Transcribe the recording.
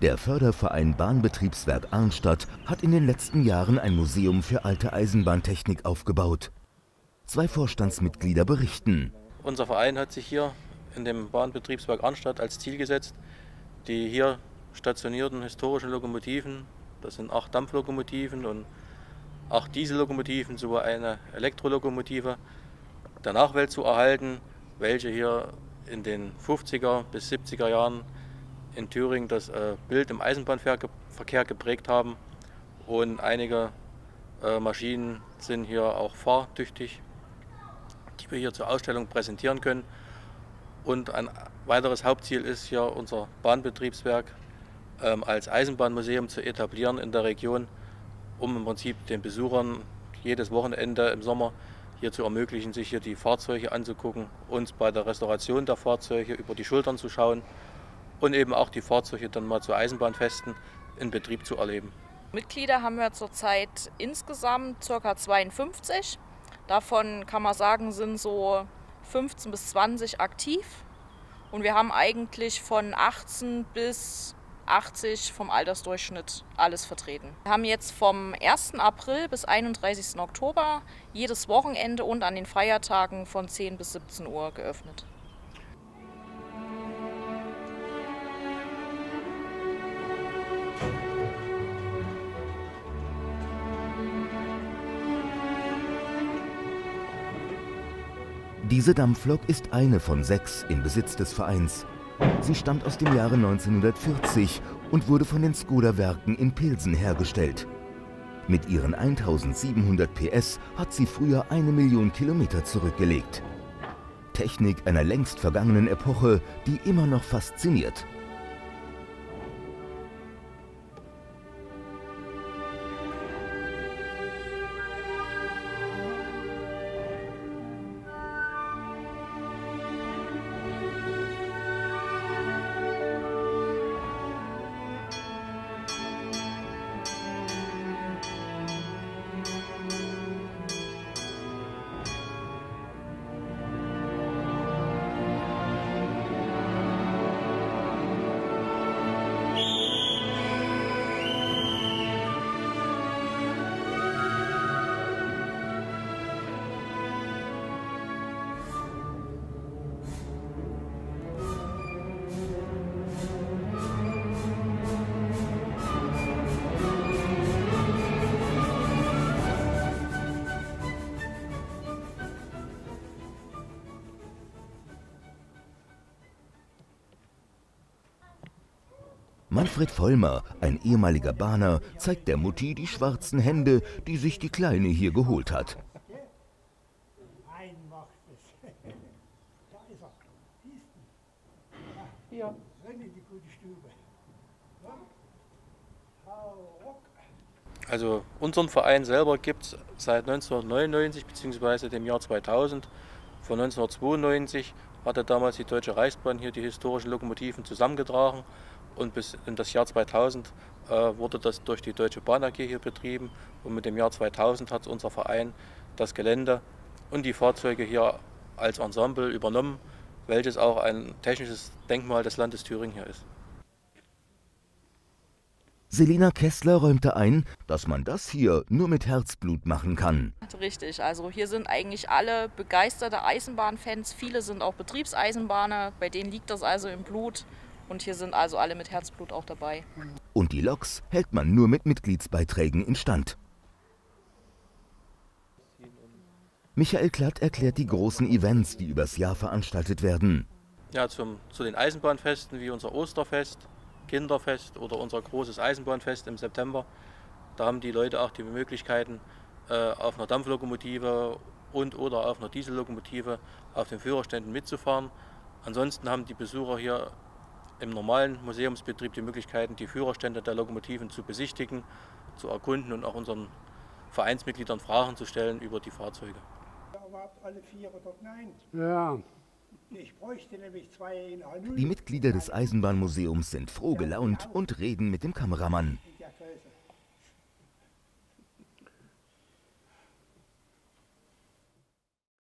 Der Förderverein Bahnbetriebswerk Arnstadt hat in den letzten Jahren ein Museum für alte Eisenbahntechnik aufgebaut. Zwei Vorstandsmitglieder berichten. Unser Verein hat sich hier in dem Bahnbetriebswerk Arnstadt als Ziel gesetzt, die hier stationierten historischen Lokomotiven, das sind acht Dampflokomotiven und acht Diesellokomotiven sowie eine Elektrolokomotive der Nachwelt zu erhalten, welche hier in den 50er bis 70er Jahren in Thüringen das äh, Bild im Eisenbahnverkehr geprägt haben. Und einige äh, Maschinen sind hier auch fahrtüchtig, die wir hier zur Ausstellung präsentieren können. Und ein weiteres Hauptziel ist hier unser Bahnbetriebswerk ähm, als Eisenbahnmuseum zu etablieren in der Region, um im Prinzip den Besuchern jedes Wochenende im Sommer hier zu ermöglichen, sich hier die Fahrzeuge anzugucken, uns bei der Restauration der Fahrzeuge über die Schultern zu schauen und eben auch die Fahrzeuge dann mal zu Eisenbahnfesten in Betrieb zu erleben. Mitglieder haben wir zurzeit insgesamt ca. 52. Davon kann man sagen, sind so 15 bis 20 aktiv. Und wir haben eigentlich von 18 bis 80 vom Altersdurchschnitt alles vertreten. Wir haben jetzt vom 1. April bis 31. Oktober jedes Wochenende und an den Feiertagen von 10 bis 17 Uhr geöffnet. Diese Dampflok ist eine von sechs im Besitz des Vereins. Sie stammt aus dem Jahre 1940 und wurde von den Skoda-Werken in Pilsen hergestellt. Mit ihren 1700 PS hat sie früher eine Million Kilometer zurückgelegt. Technik einer längst vergangenen Epoche, die immer noch fasziniert. Manfred Vollmer, ein ehemaliger Bahner, zeigt der Mutti die schwarzen Hände, die sich die Kleine hier geholt hat. Also unseren Verein selber gibt es seit 1999 bzw. dem Jahr 2000. Von 1992 hatte damals die Deutsche Reichsbahn hier die historischen Lokomotiven zusammengetragen und bis in das Jahr 2000 äh, wurde das durch die Deutsche Bahn AG hier betrieben und mit dem Jahr 2000 hat unser Verein das Gelände und die Fahrzeuge hier als Ensemble übernommen, welches auch ein technisches Denkmal des Landes Thüringen hier ist. Selina Kessler räumte ein, dass man das hier nur mit Herzblut machen kann. Richtig, also hier sind eigentlich alle begeisterte Eisenbahnfans. Viele sind auch Betriebseisenbahner, bei denen liegt das also im Blut. Und hier sind also alle mit Herzblut auch dabei. Und die Loks hält man nur mit Mitgliedsbeiträgen instand. Michael Klatt erklärt die großen Events, die übers Jahr veranstaltet werden. Ja, zum, zu den Eisenbahnfesten wie unser Osterfest, Kinderfest oder unser großes Eisenbahnfest im September. Da haben die Leute auch die Möglichkeiten, äh, auf einer Dampflokomotive und oder auf einer Diesellokomotive auf den Führerständen mitzufahren. Ansonsten haben die Besucher hier im normalen Museumsbetrieb die Möglichkeiten, die Führerstände der Lokomotiven zu besichtigen, zu erkunden und auch unseren Vereinsmitgliedern Fragen zu stellen über die Fahrzeuge. Ja. Die Mitglieder des Eisenbahnmuseums sind froh gelaunt und reden mit dem Kameramann.